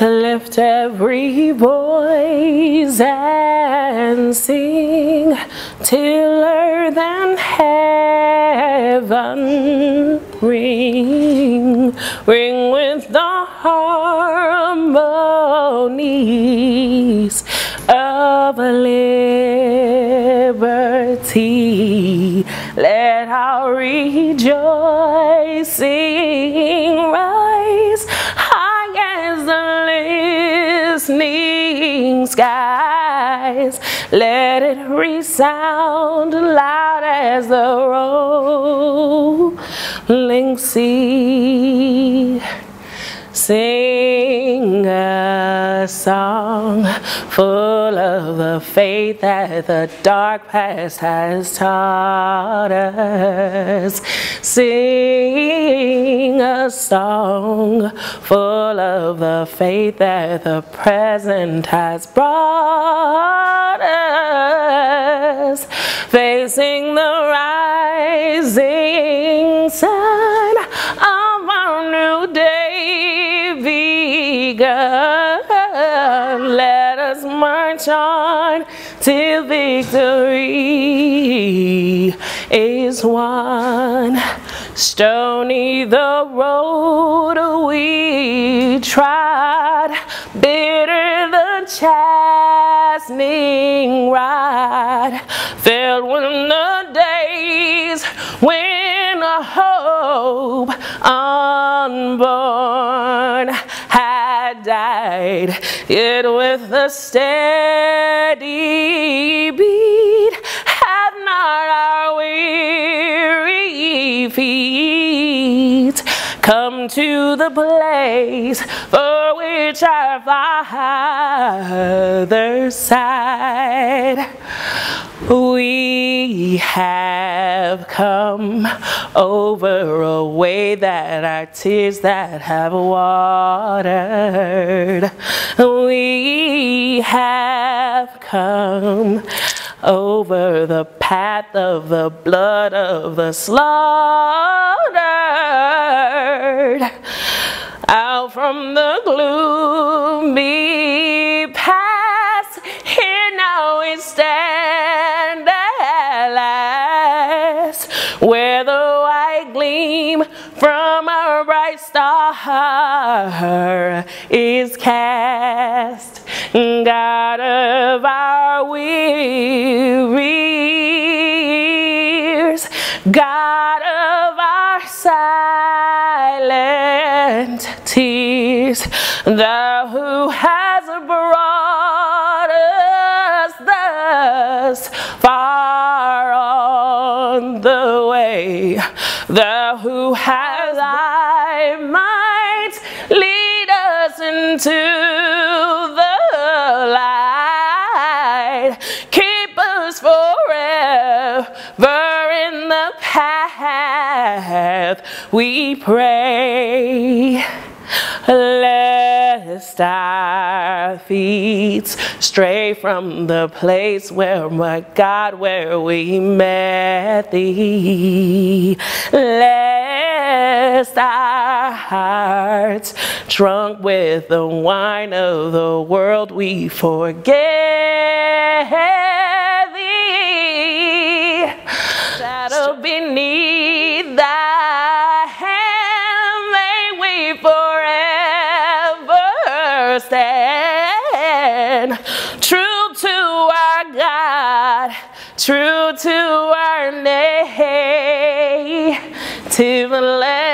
Lift every voice and sing till earth and heaven ring, ring with the harmonies of liberty. Let our rejoicing rise listening skies. Let it resound loud as the rolling sea. Sing a song full of the faith that the dark past has taught us. Sing a song full of the faith that the present has brought us. Facing the rising sun of our new day begun. Us march on till victory is won. Stony the road we trod, bitter the chastening rod, filled with the days when a hope unborn had died, yet with a steady beat have not our weary feet come to the place for which our Father sighed. We have come over a way that our tears that have watered. We have come over the path of the blood of the slaughtered. Out from the gloomy gleam from a bright star is cast. God of our wearies, God of our silent tears, thou who has brought us thus far on the way, thou who has thy might lead us into the light. Keep us forever in the path, we pray. Lest our feet stray from the place where, my God, where we met thee. Lest our hearts, drunk with the wine of the world, we forget true to our native land.